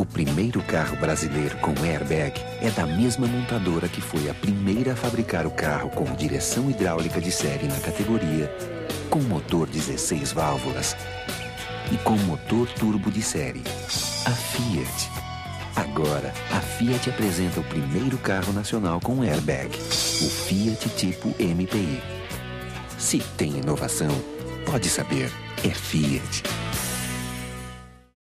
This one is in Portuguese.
O primeiro carro brasileiro com airbag é da mesma montadora que foi a primeira a fabricar o carro com direção hidráulica de série na categoria, com motor 16 válvulas e com motor turbo de série. A Fiat. Agora, a Fiat apresenta o primeiro carro nacional com airbag, o Fiat Tipo MPI. Se tem inovação, pode saber, é Fiat.